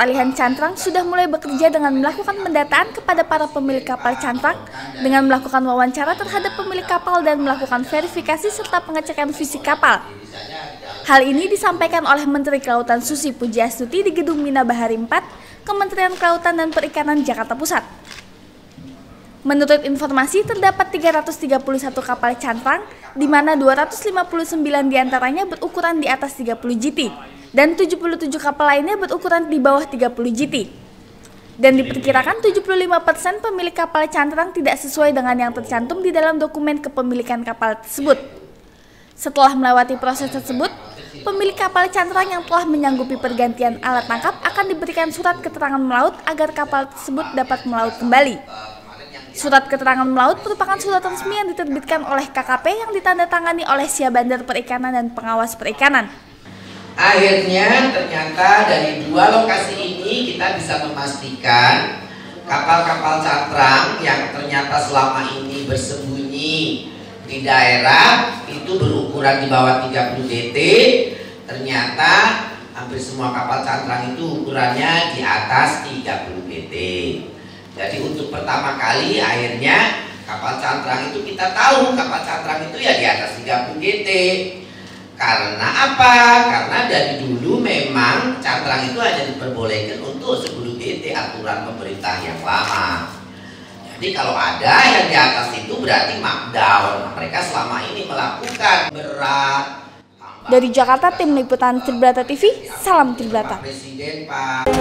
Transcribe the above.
Peralihan Cantrang sudah mulai bekerja dengan melakukan pendataan kepada para pemilik kapal cantrang dengan melakukan wawancara terhadap pemilik kapal dan melakukan verifikasi serta pengecekan fisik kapal. Hal ini disampaikan oleh Menteri Kelautan Susi Pujiastuti di Gedung Mina Bahari 4, Kementerian Kelautan dan Perikanan Jakarta Pusat. Menurut informasi, terdapat 331 kapal cantrang, di mana 259 di antaranya berukuran di atas 30 GT dan 77 kapal lainnya berukuran di bawah 30 GT. Dan diperkirakan 75% pemilik kapal cantrang tidak sesuai dengan yang tercantum di dalam dokumen kepemilikan kapal tersebut. Setelah melewati proses tersebut, pemilik kapal cantrang yang telah menyanggupi pergantian alat tangkap akan diberikan surat keterangan melaut agar kapal tersebut dapat melaut kembali. Surat keterangan melaut merupakan surat resmi yang diterbitkan oleh KKP yang ditandatangani oleh Sia Bandar Perikanan dan Pengawas Perikanan. Akhirnya ternyata dari dua lokasi ini kita bisa memastikan kapal-kapal cantrang yang ternyata selama ini bersembunyi di daerah itu berukuran di bawah 30 dt ternyata hampir semua kapal cantrang itu ukurannya di atas 30 dt jadi untuk pertama kali akhirnya kapal cantrang itu kita tahu kapal cantrang itu ya di atas 30 gt karena apa? Karena dari dulu memang cantrang itu hanya diperbolehkan untuk 10 GT aturan pemerintah yang lama. Jadi kalau ada yang di atas itu berarti markdown. Mereka selama ini melakukan berat. Dari Jakarta, tim liputan Tribrata TV, salam Tribrata. Presiden Pak.